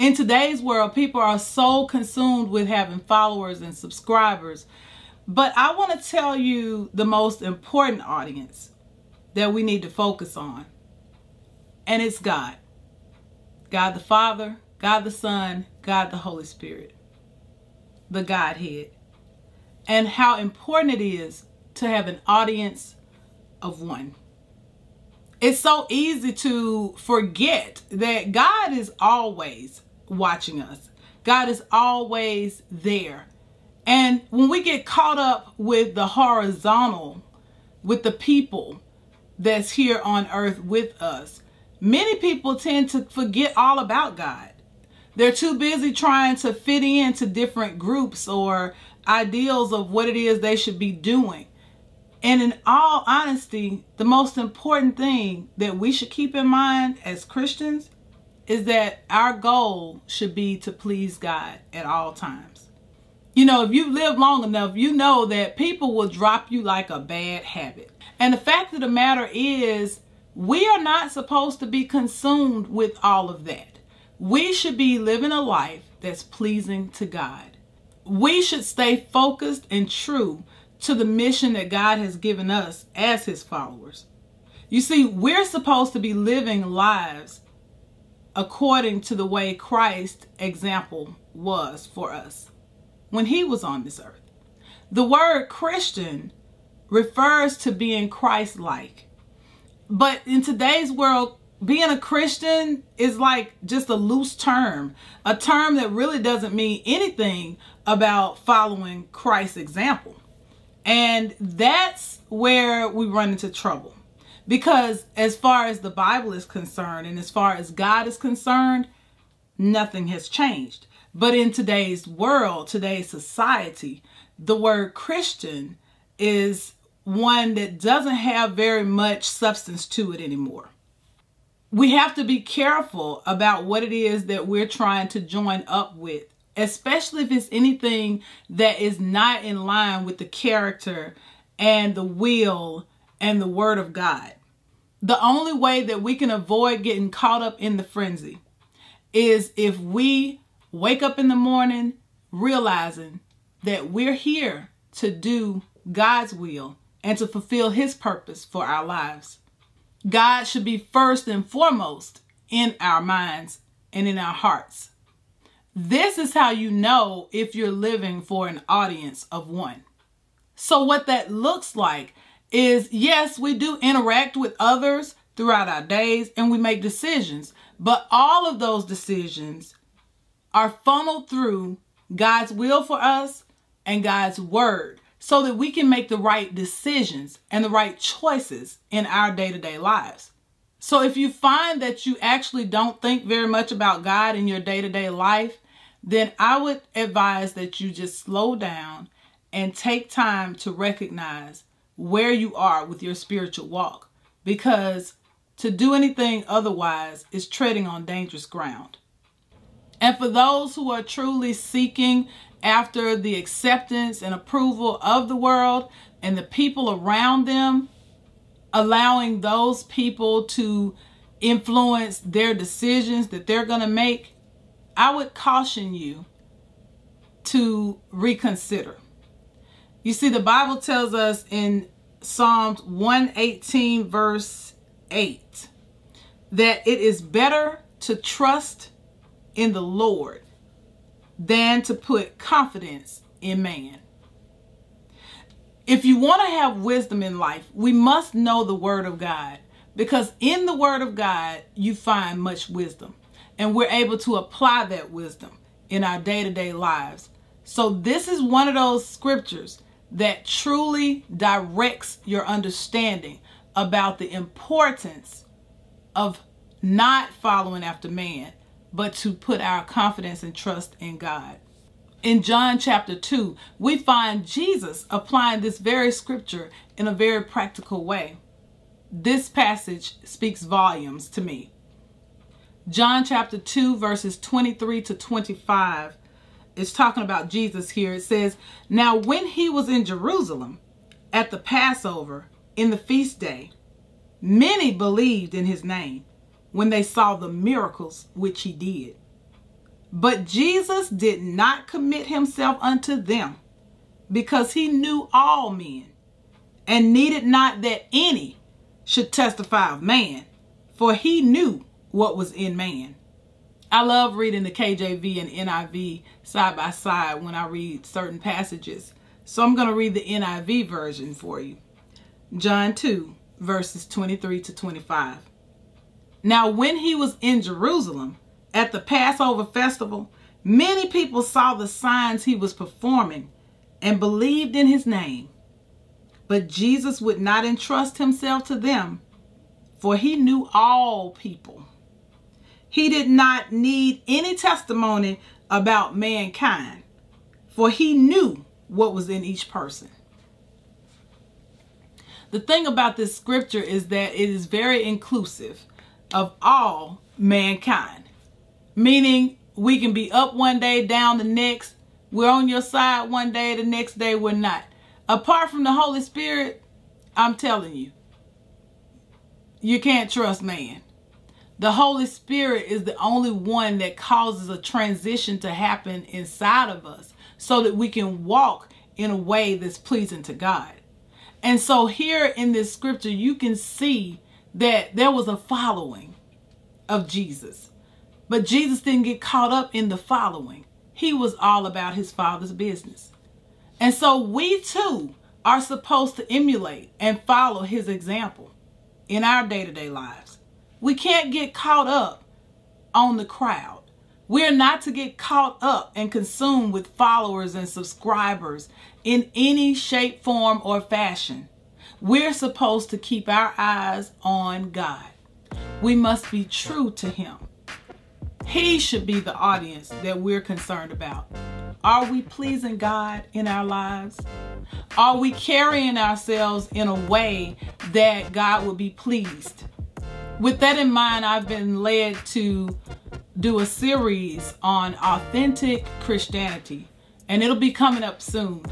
In today's world, people are so consumed with having followers and subscribers. But I want to tell you the most important audience that we need to focus on. And it's God. God the Father, God the Son, God the Holy Spirit. The Godhead. And how important it is to have an audience of one. It's so easy to forget that God is always watching us. God is always there. And when we get caught up with the horizontal, with the people that's here on earth with us, many people tend to forget all about God. They're too busy trying to fit into different groups or ideals of what it is they should be doing. And in all honesty, the most important thing that we should keep in mind as Christians is that our goal should be to please God at all times. You know, if you've lived long enough, you know that people will drop you like a bad habit. And the fact of the matter is, we are not supposed to be consumed with all of that. We should be living a life that's pleasing to God. We should stay focused and true to the mission that God has given us as his followers. You see, we're supposed to be living lives according to the way Christ's example was for us when he was on this earth. The word Christian refers to being Christ like. But in today's world, being a Christian is like just a loose term, a term that really doesn't mean anything about following Christ's example. And that's where we run into trouble. Because as far as the Bible is concerned and as far as God is concerned, nothing has changed. But in today's world, today's society, the word Christian is one that doesn't have very much substance to it anymore. We have to be careful about what it is that we're trying to join up with, especially if it's anything that is not in line with the character and the will and the word of God. The only way that we can avoid getting caught up in the frenzy is if we wake up in the morning realizing that we're here to do God's will and to fulfill his purpose for our lives. God should be first and foremost in our minds and in our hearts. This is how you know if you're living for an audience of one. So, what that looks like is yes, we do interact with others throughout our days and we make decisions, but all of those decisions are funneled through God's will for us and God's word so that we can make the right decisions and the right choices in our day to day lives. So if you find that you actually don't think very much about God in your day to day life, then I would advise that you just slow down and take time to recognize where you are with your spiritual walk because to do anything otherwise is treading on dangerous ground. And for those who are truly seeking after the acceptance and approval of the world and the people around them, allowing those people to influence their decisions that they're going to make, I would caution you to reconsider. You see, the Bible tells us in Psalms 118, verse 8, that it is better to trust in the Lord than to put confidence in man. If you want to have wisdom in life, we must know the Word of God because in the Word of God, you find much wisdom and we're able to apply that wisdom in our day to day lives. So, this is one of those scriptures that truly directs your understanding about the importance of not following after man, but to put our confidence and trust in God. In John chapter 2, we find Jesus applying this very scripture in a very practical way. This passage speaks volumes to me. John chapter 2, verses 23 to 25 is talking about Jesus here. It says, Now when he was in Jerusalem at the Passover in the feast day, many believed in his name when they saw the miracles which he did. But Jesus did not commit himself unto them because he knew all men and needed not that any should testify of man, for he knew what was in man. I love reading the KJV and NIV side by side when I read certain passages. So I'm going to read the NIV version for you. John 2, verses 23 to 25. Now, when he was in Jerusalem at the Passover festival, many people saw the signs he was performing and believed in his name. But Jesus would not entrust himself to them, for he knew all people. He did not need any testimony about mankind, for he knew what was in each person. The thing about this scripture is that it is very inclusive of all mankind, meaning we can be up one day, down the next. We're on your side one day, the next day we're not. Apart from the Holy Spirit, I'm telling you, you can't trust man. The Holy Spirit is the only one that causes a transition to happen inside of us so that we can walk in a way that's pleasing to God. And so here in this scripture, you can see that there was a following of Jesus. But Jesus didn't get caught up in the following. He was all about his father's business. And so we too are supposed to emulate and follow his example in our day-to-day lives. We can't get caught up on the crowd. We're not to get caught up and consumed with followers and subscribers in any shape, form, or fashion. We're supposed to keep our eyes on God. We must be true to Him. He should be the audience that we're concerned about. Are we pleasing God in our lives? Are we carrying ourselves in a way that God would be pleased? With that in mind, I've been led to do a series on authentic Christianity, and it'll be coming up soon.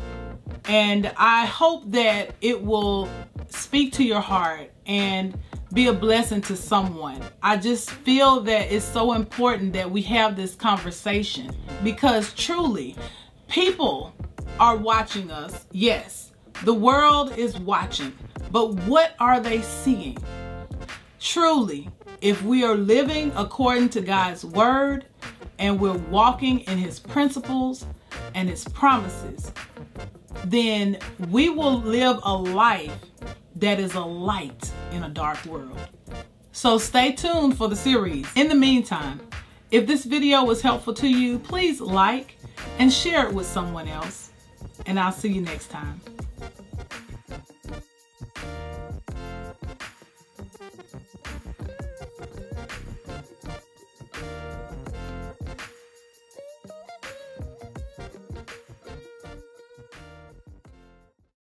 And I hope that it will speak to your heart and be a blessing to someone. I just feel that it's so important that we have this conversation because truly, people are watching us. Yes, the world is watching, but what are they seeing? Truly, if we are living according to God's word and we're walking in his principles and his promises, then we will live a life that is a light in a dark world. So stay tuned for the series. In the meantime, if this video was helpful to you, please like and share it with someone else. And I'll see you next time.